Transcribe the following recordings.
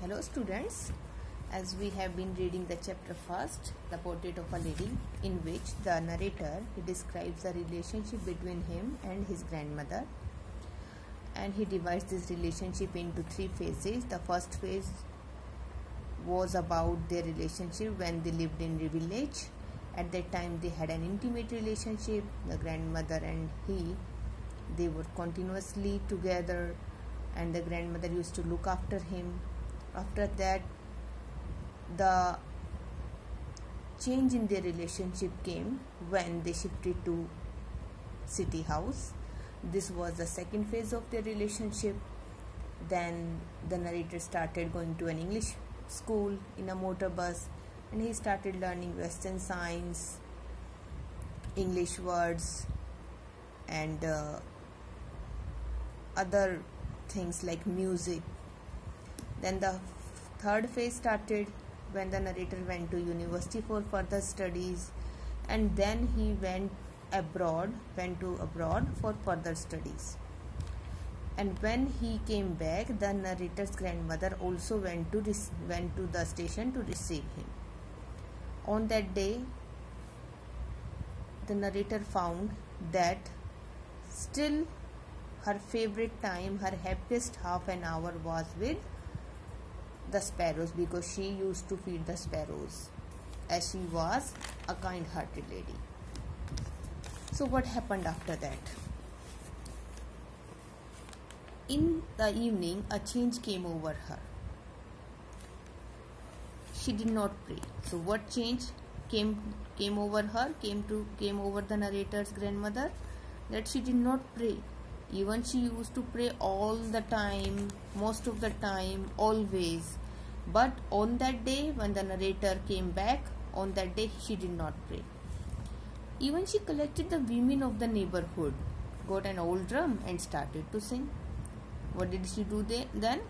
Hello students, as we have been reading the chapter first, The Portrait of a Lady, in which the narrator he describes the relationship between him and his grandmother and he divides this relationship into three phases. The first phase was about their relationship when they lived in the village. At that time they had an intimate relationship, the grandmother and he they were continuously together and the grandmother used to look after him after that the change in their relationship came when they shifted to city house. This was the second phase of their relationship. Then the narrator started going to an english school in a motor bus and he started learning western science english words and uh, other things like music then the third phase started when the narrator went to university for further studies. And then he went abroad went to abroad for further studies. And when he came back the narrator's grandmother also went to went to the station to receive him. On that day the narrator found that still her favorite time her happiest half an hour was with the sparrows because she used to feed the sparrows as she was a kind hearted lady. So, what happened after that? In the evening, a change came over her. She did not pray. So, what change came came over her? Came to came over the narrator's grandmother that she did not pray even she used to pray all the time most of the time always but on that day when the narrator came back on that day she did not pray even she collected the women of the neighborhood got an old drum and started to sing what did she do then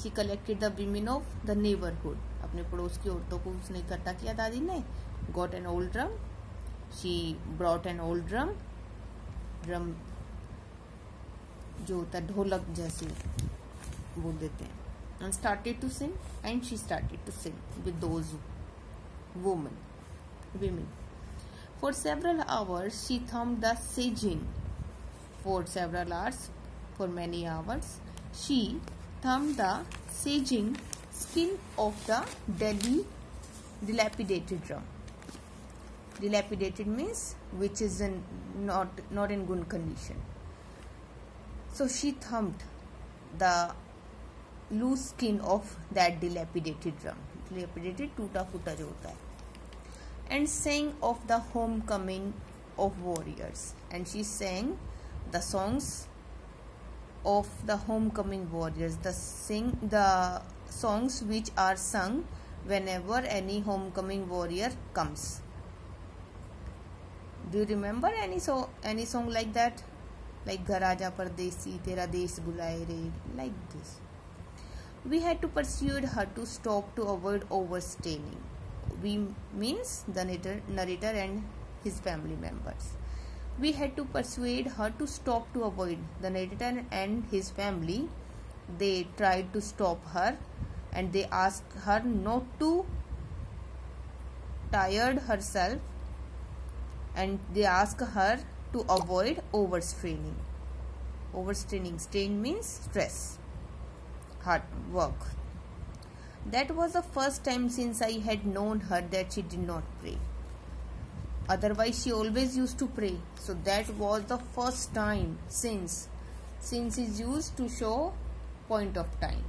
she collected the women of the neighborhood अपने पड़ोस की औरतों को उसने इकट्ठा किया दादी ने got an old drum she brought an old drum drum जो होता है ढोलक जैसे बोल देते हैं and started to sing and she started to sing with those women women. For several hours she thumbed the saging for several hours for many hours she thumbed the saging skin of the Delhi dilapidated drum dilapidated means which is in not not in good condition. So she thumped the loose skin of that dilapidated drum dilapidated टूटा फूटा जो होता है। And sang of the homecoming of warriors and she sang the songs of the homecoming warriors the sing the songs which are sung whenever any homecoming warrior comes do remember any so any song like that like घर आ जा परदेसी तेरा देश बुलाए रे like this we had to persuade her to stop to avoid overstaying. We means the narrator and his family members. We had to persuade her to stop to avoid the narrator and his family. They tried to stop her and they asked her not to tired herself and they asked her to avoid overstraining. Overstraining, strain means stress, hard work. That was the first time since I had known her that she did not pray. Otherwise, she always used to pray. So that was the first time since since is used to show point of time.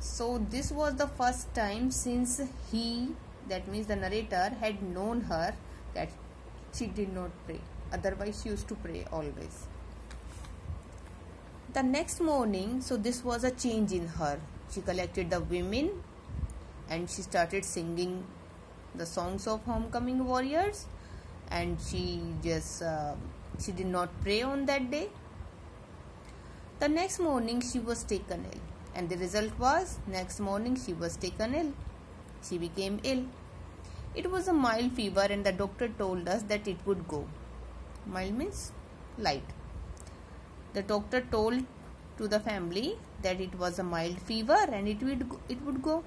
So this was the first time since he that means the narrator had known her that she did not pray otherwise she used to pray always the next morning so this was a change in her. She collected the women and she started singing the songs of homecoming warriors. And she just uh, she did not pray on that day. The next morning she was taken ill. And the result was next morning she was taken ill. She became ill. It was a mild fever and the doctor told us that it would go. Mild means light the doctor told to the family that it was a mild fever and it would it would go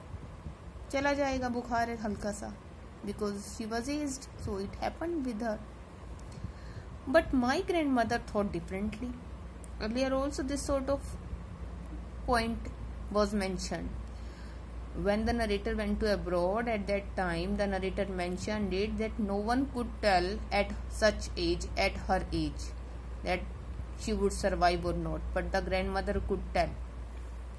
चला जाएगा बुखार है हल्का सा because she was aged so it happened with her but my grandmother thought differently earlier also this sort of point was mentioned when the narrator went to abroad at that time the narrator mentioned it that no one could tell at such age at her age that she would survive or not. But the grandmother could tell.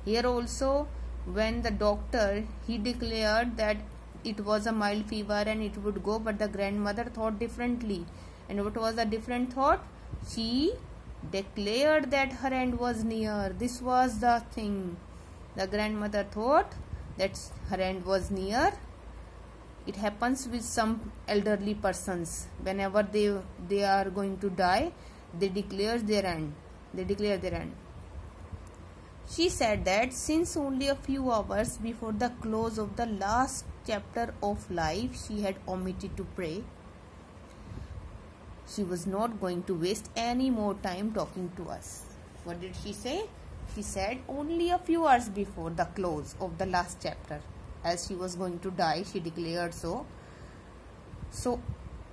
Here also when the doctor he declared that it was a mild fever and it would go but the grandmother thought differently. And what was the different thought? She declared that her end was near. This was the thing. The grandmother thought that her end was near. It happens with some elderly persons. Whenever they they are going to die they declare their end they declare their end she said that since only a few hours before the close of the last chapter of life she had omitted to pray, she was not going to waste any more time talking to us. What did she say? She said only a few hours before the close of the last chapter, as she was going to die, she declared so. So,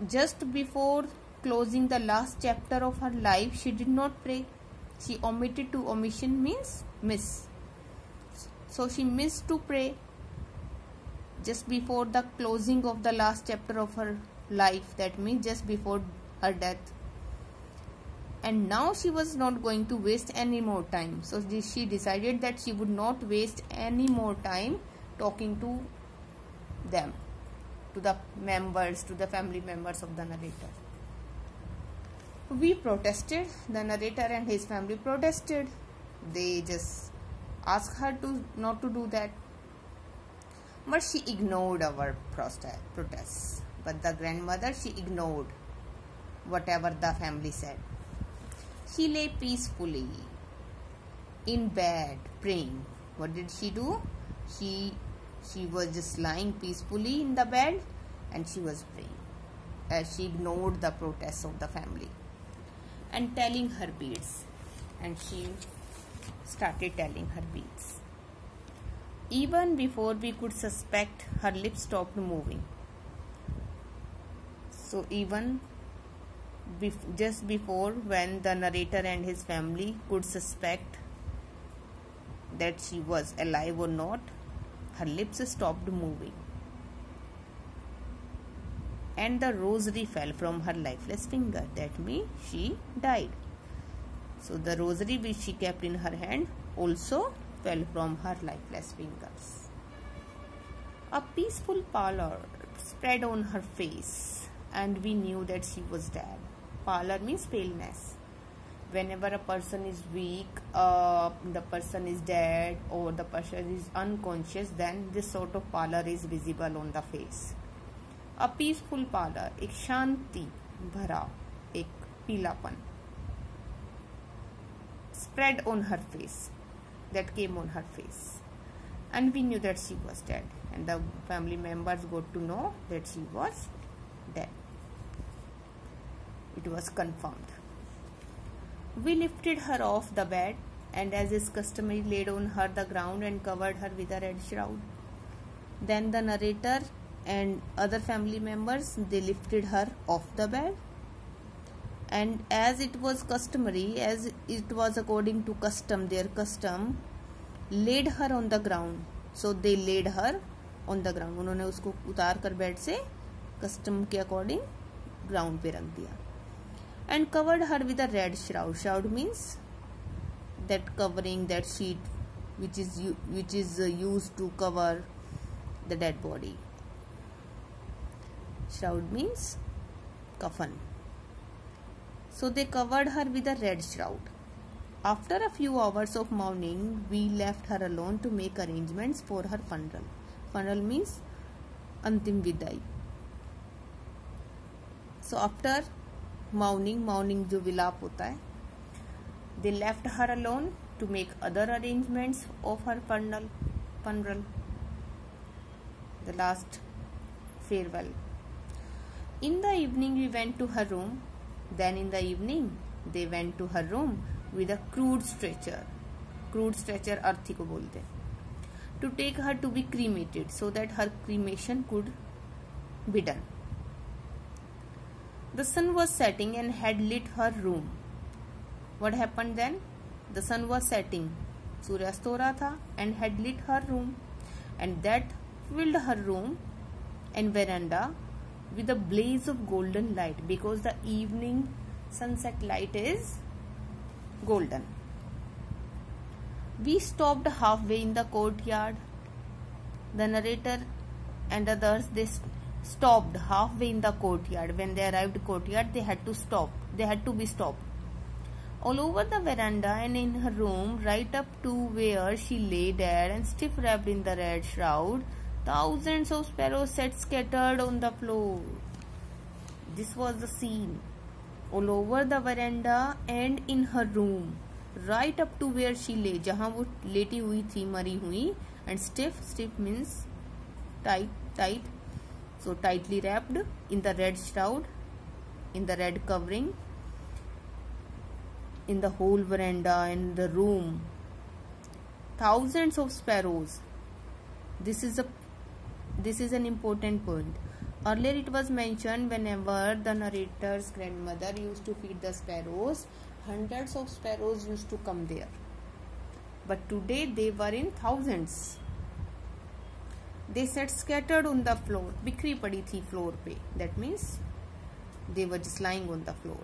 just before closing the last chapter of her life, she did not pray. She omitted to omission means miss. So she missed to pray just before the closing of the last chapter of her life that means just before her death and now she was not going to waste any more time so she decided that she would not waste any more time talking to them to the members to the family members of the narrator we protested. The narrator and his family protested. They just asked her to not to do that. But she ignored our protests. But the grandmother she ignored whatever the family said. She lay peacefully in bed praying. What did she do? She she was just lying peacefully in the bed and she was praying. As she ignored the protests of the family and telling her beads and she started telling her beads. Even before we could suspect, her lips stopped moving. So, even bef just before when the narrator and his family could suspect that she was alive or not, her lips stopped moving. And the rosary fell from her lifeless finger. That means she died. So the rosary which she kept in her hand also fell from her lifeless fingers. A peaceful pallor spread on her face and we knew that she was dead. Pallor means paleness. Whenever a person is weak, uh, the person is dead or the person is unconscious, then this sort of pallor is visible on the face. A peaceful pallor एक शांति भरा, एक पीलापन। Spread on her face that came on her face and we knew that she was dead and the family members got to know that she was dead it was confirmed we lifted her off the bed and as is customary laid on her the ground and covered her with red shroud then the narrator and other family members they lifted her off the bed and as it was customary as it was according to custom their custom laid her on the ground so they laid her on the ground उन्होंने उसको उतार कर bed से custom के according ground पे रख दिया and covered her with a red shroud shroud means that covering that sheet which is which is used to cover the dead body shroud means coffin so they covered her with a red shroud. After a few hours of mourning, we left her alone to make arrangements for her funeral. Funeral means Antim Vidai. So after mourning, mourning jo vilap hota hai, they left her alone to make other arrangements of her funeral. funeral. The last farewell. In the evening, we went to her room. Then, in the evening, they went to her room with a crude stretcher. Crude stretcher arthi ko bolte to take her to be cremated so that her cremation could be done. The sun was setting and had lit her room. What happened then? The sun was setting. सूर्यास्त हो raha tha and had lit her room and that filled her room and veranda with a blaze of golden light because the evening sunset light is golden. We stopped halfway in the courtyard. The narrator and others they stopped halfway in the courtyard. When they arrived courtyard, they had to stop. They had to be stopped. All over the veranda and in her room, right up to where she lay dead and stiff wrapped in the red shroud, thousands of sparrows sat scattered on the floor. This was the scene. All over the veranda and in her room, right up to where she lay, जहाँ वो लेटी हुई थी मरी हुई and stiff, stiff means tight, tight. So tightly wrapped in the red shroud, in the red covering, in the whole veranda in the room thousands of sparrows this is a this is an important point earlier it was mentioned whenever the narrator's grandmother used to feed the sparrows hundreds of sparrows used to come there but today they were in thousands they sat scattered on the floor bikri padi thi floor pe that means they were just lying on the floor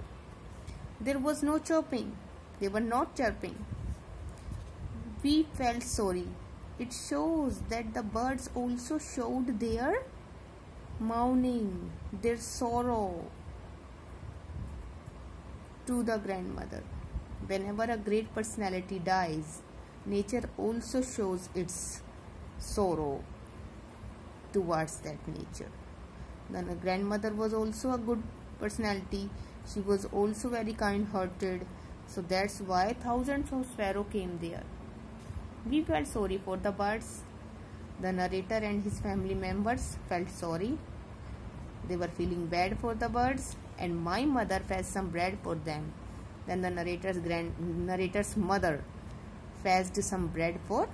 there was no chirping. They were not chirping. We felt sorry. It shows that the birds also showed their mourning, their sorrow to the grandmother. Whenever a great personality dies, nature also shows its sorrow towards that nature. Then a grandmother was also a good personality she was also very kind-hearted, so that's why thousands of sparrows came there. We felt sorry for the birds. The narrator and his family members felt sorry. They were feeling bad for the birds and my mother fetched some bread for them. Then the narrator's grand narrator's mother fetched some bread for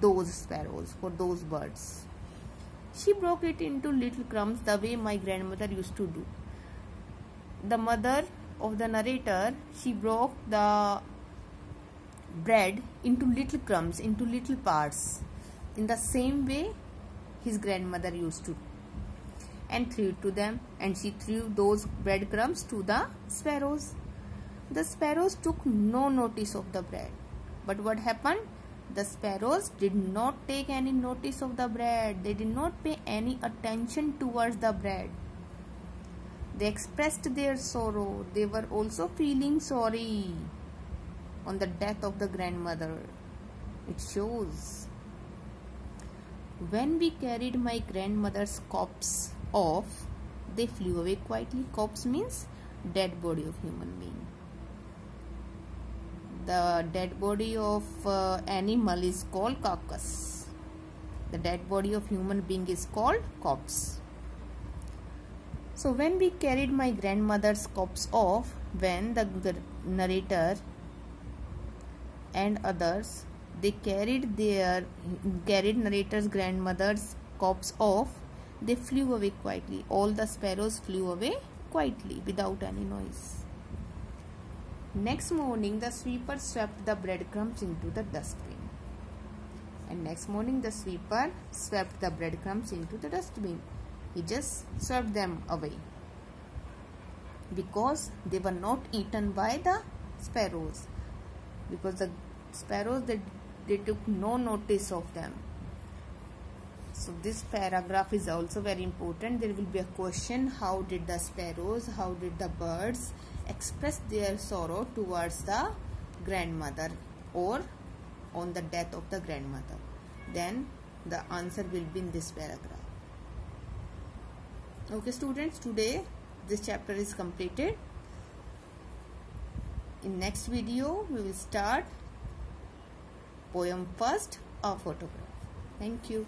those sparrows, for those birds. She broke it into little crumbs the way my grandmother used to do the mother of the narrator she broke the bread into little crumbs into little parts in the same way his grandmother used to. And threw to them and she threw those breadcrumbs to the sparrows. The sparrows took no notice of the bread. But what happened? The sparrows did not take any notice of the bread. They did not pay any attention towards the bread. They expressed their sorrow. They were also feeling sorry on the death of the grandmother. It shows. When we carried my grandmother's corpse off, they flew away quietly. Corpse means dead body of human being. The dead body of uh, animal is called carcass. The dead body of human being is called corpse. So when we carried my grandmother's corpse off, when the narrator and others they carried their carried narrator's grandmother's corpse off, they flew away quietly. All the sparrows flew away quietly without any noise. Next morning, the sweeper swept the breadcrumbs into the dustbin. And next morning, the sweeper swept the breadcrumbs into the dustbin he just swept them away because they were not eaten by the sparrows because the sparrows they, they took no notice of them. So this paragraph is also very important. There will be a question how did the sparrows how did the birds express their sorrow towards the grandmother or on the death of the grandmother? Then the answer will be in this paragraph. Okay students today this chapter is completed. In next video we will start poem first a photograph. Thank you